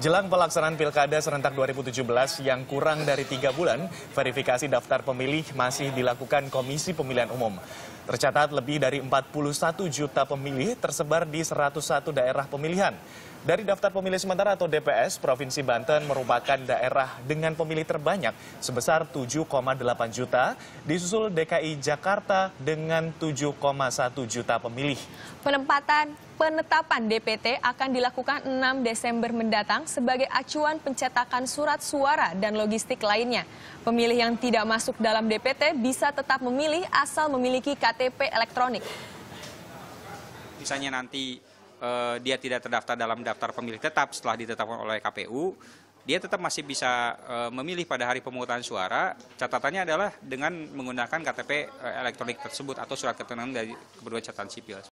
Jelang pelaksanaan Pilkada serentak 2017 yang kurang dari tiga bulan, verifikasi daftar pemilih masih dilakukan Komisi Pemilihan Umum. Tercatat lebih dari 41 juta pemilih tersebar di 101 daerah pemilihan. Dari daftar pemilih sementara atau DPS, Provinsi Banten merupakan daerah dengan pemilih terbanyak sebesar 7,8 juta, disusul DKI Jakarta dengan 7,1 juta pemilih. Penempatan penetapan DPT akan dilakukan 6 Desember mendatang sebagai acuan pencetakan surat suara dan logistik lainnya. Pemilih yang tidak masuk dalam DPT bisa tetap memilih asal memiliki KTP elektronik. Misalnya nanti uh, dia tidak terdaftar dalam daftar pemilih tetap setelah ditetapkan oleh KPU, dia tetap masih bisa uh, memilih pada hari pemungutan suara. Catatannya adalah dengan menggunakan KTP uh, elektronik tersebut atau surat keterangan dari kependudukan catatan sipil.